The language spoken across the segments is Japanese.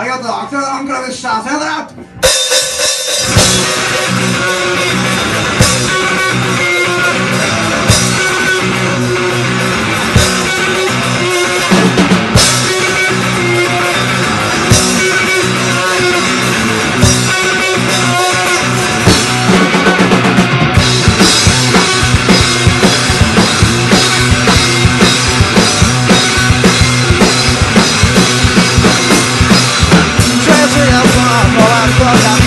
ありがとう。アクセルアンクラでした。さよなら。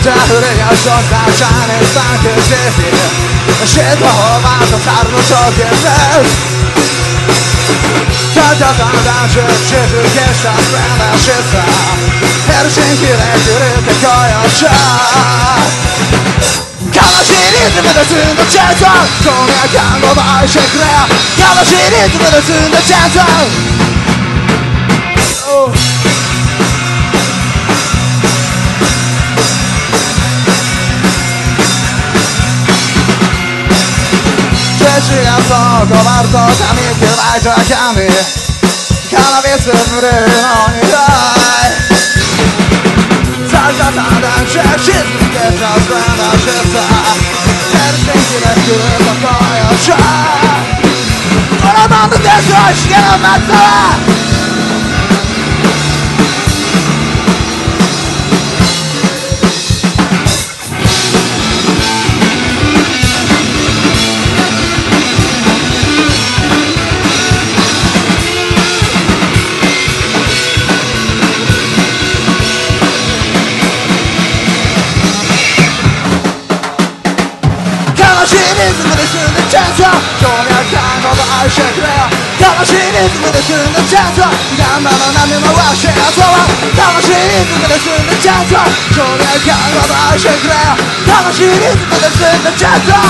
狂ったふりがそんなチャンネルサンクシティシットオーバーと猿の時ですただただ充実したフレンドシスヘルシンキで狂ってこようじゃ悲しいリズムで積んだチェンソー今夜看護ばしてくれ悲しいリズムで積んだチェンソー違 Elsiáltak a vártak, amikél vágytak elni Kell a vészvőről a nyiraj Szállgatádán csersít, minket az bennás össze Tersenkinek küld a kajacsá Maradom, de ez a sikerem messze し続けたスランダーシスターヘルシンキで来るとこよちゃ俺のんでデスをしげの松沢チャンスは今夜看護の愛してくれよ楽しいリズムで済んだチャンスはガンバの波回して遊ば楽しいリズムで済んだチャンスは今夜看護の愛してくれよ楽しいリズムで済んだチャンスは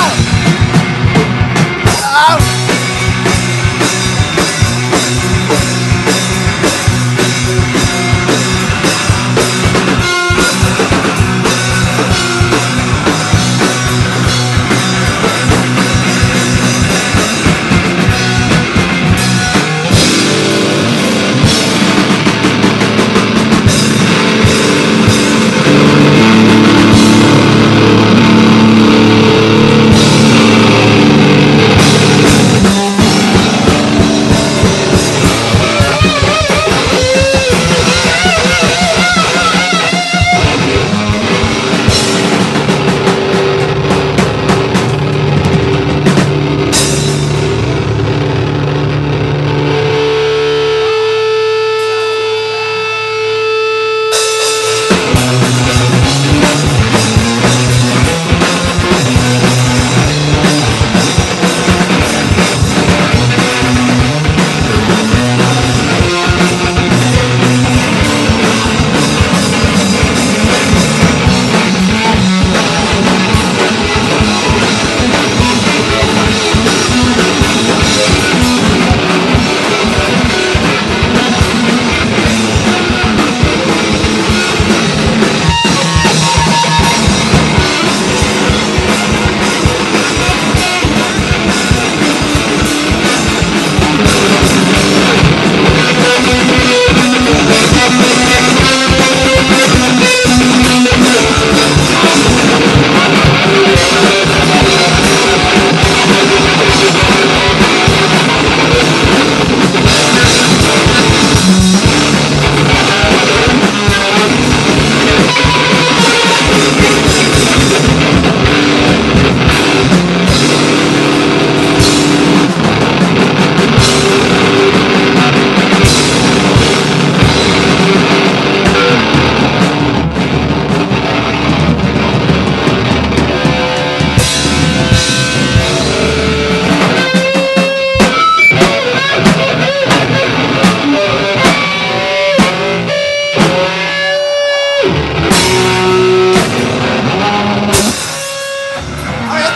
I